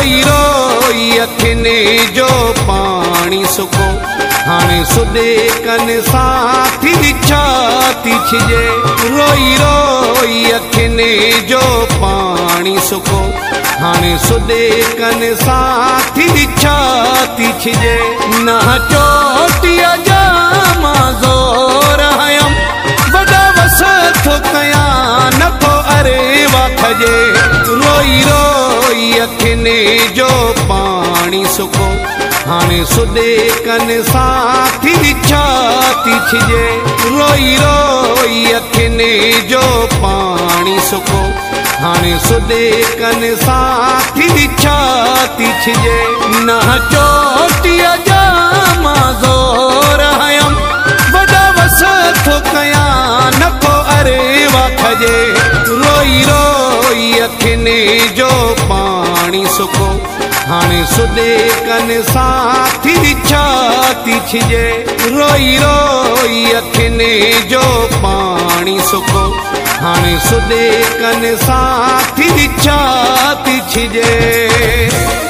روئي روئي اکين جو پاڻي سڪو. هاڻي سڏي ڪن سان ٿي ڇا ٿي ڇجي. روئي روئي اکين جو پاڻي سڪو. هاڻي سڏي ڪن سان ٿي ڇا ٿي ڇجي. نه چوٽيءَ روئي اکين جو پاڻي سڪو هاڻي سڏي ڪن سان ٿي ڇا ٿي ڇجي. روئي روئي اکين جو پاڻي سڪو هاڻي سڏي ڪن سان ٿي ڇا ٿي ڇجي نه چوٽيءَ روئي روئي اکين جو پاڻي سڪو هاڻي سڏي ڪن سان ٿي ڇا ٿي ڇجي. روئي روئي اکين جو پاڻي سڪو هاڻي سڏي ڪن سان ٿي ڇا ٿي ڇجي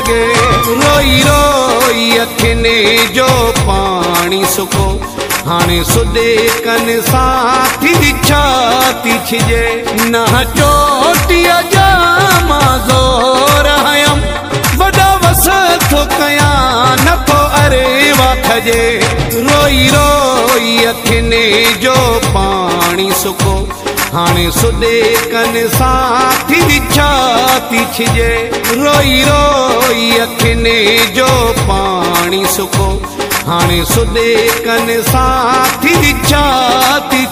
لڳي روئي روئي اکين جو پاڻي سڪو. هاڻي سڏي ڪن سان ٿي ڇا ٿي ڇجي. نه چوٽيءَ جا مان زور هيم وڏا وس ٿو ڪيان نٿو اري واکجي روئي روئي اکين جو پاڻي سڪو هاڻي سڏي ڪن سان ٿي ڇا ٿي ڇجي. روئي روئي اکين جو پاڻي سڪو. هاڻي سڏي ڪن سان ٿي ڇا ٿي